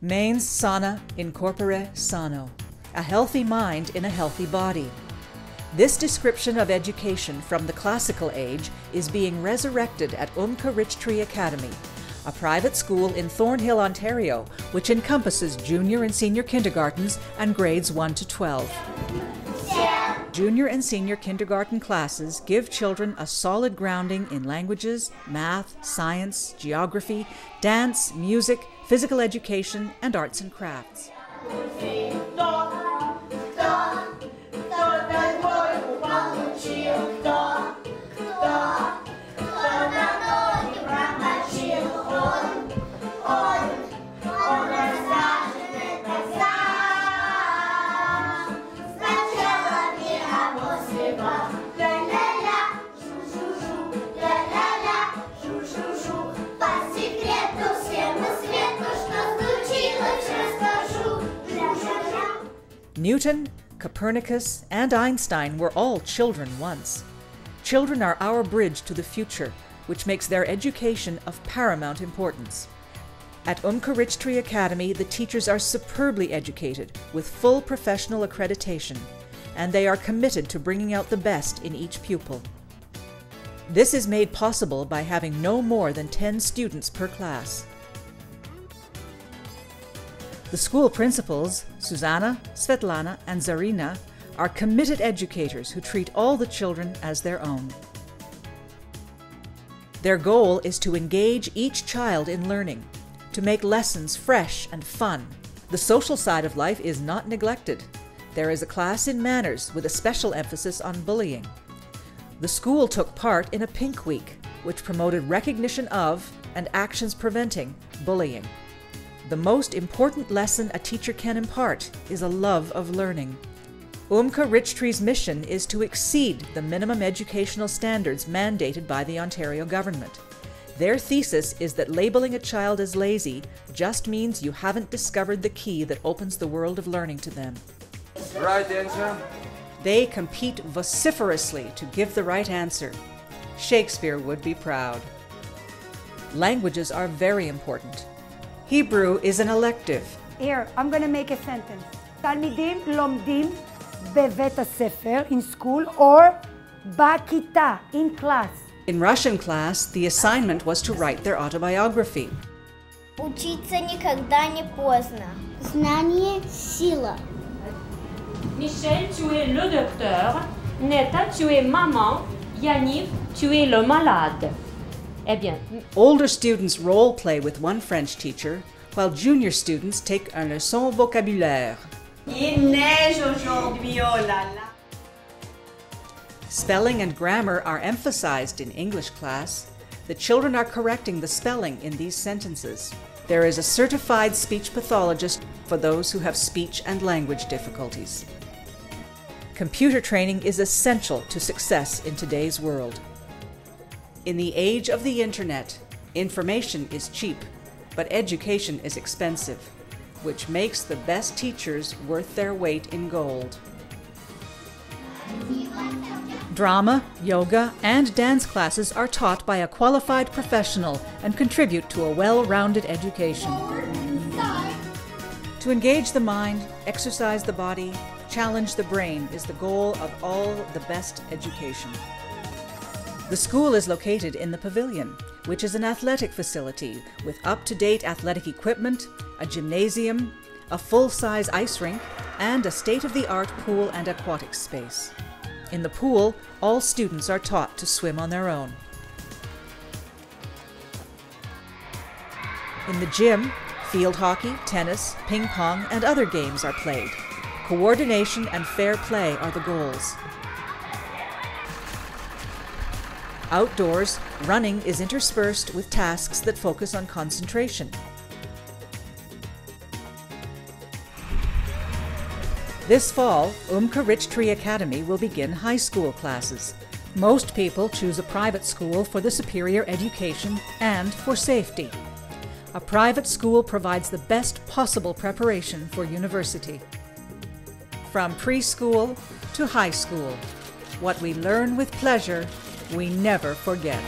Mens sana in corpore sano, a healthy mind in a healthy body. This description of education from the classical age is being resurrected at Umka Richtree Academy, a private school in Thornhill, Ontario, which encompasses junior and senior kindergartens and grades 1 to 12. Junior and senior kindergarten classes give children a solid grounding in languages, math, science, geography, dance, music, physical education, and arts and crafts. Newton, Copernicus, and Einstein were all children once. Children are our bridge to the future, which makes their education of paramount importance. At Umka Richtree Academy, the teachers are superbly educated with full professional accreditation, and they are committed to bringing out the best in each pupil. This is made possible by having no more than 10 students per class. The school principals, Susanna, Svetlana, and Zarina, are committed educators who treat all the children as their own. Their goal is to engage each child in learning, to make lessons fresh and fun. The social side of life is not neglected. There is a class in manners with a special emphasis on bullying. The school took part in a Pink Week, which promoted recognition of and actions preventing bullying. The most important lesson a teacher can impart is a love of learning. Umka Richtree's mission is to exceed the minimum educational standards mandated by the Ontario government. Their thesis is that labeling a child as lazy just means you haven't discovered the key that opens the world of learning to them. Right answer. They compete vociferously to give the right answer. Shakespeare would be proud. Languages are very important. Hebrew is an elective. Here, I'm going to make a sentence. תלמידים לומדים בבית הספר, in school, or בכיתה, in class. In Russian class, the assignment was to write their autobiography. Учиться никогда не поздно. Знание – сила. Michel, tu es le docteur. Neta, tu es maman. Yannick, tu es le malade. Eh bien, Older students role play with one French teacher, while junior students take un leçon vocabulaire. Il neige aujourd'hui, oh là là. Spelling and grammar are emphasized in English class. The children are correcting the spelling in these sentences. There is a certified speech pathologist for those who have speech and language difficulties. Computer training is essential to success in today's world. In the age of the internet, information is cheap, but education is expensive, which makes the best teachers worth their weight in gold. Drama, yoga, and dance classes are taught by a qualified professional and contribute to a well rounded education. To engage the mind, exercise the body, challenge the brain is the goal of all the best education. The school is located in the Pavilion, which is an athletic facility with up to date athletic equipment, a gymnasium, a full size ice rink, and a state of the art pool and aquatic space. In the pool, all students are taught to swim on their own. In the gym, field hockey, tennis, ping pong, and other games are played. Coordination and fair play are the goals. Outdoors, running is interspersed with tasks that focus on concentration. This fall, Umka Richtree Academy will begin high school classes. Most people choose a private school for the superior education and for safety. A private school provides the best possible preparation for university. From preschool to high school, what we learn with pleasure, we never forget.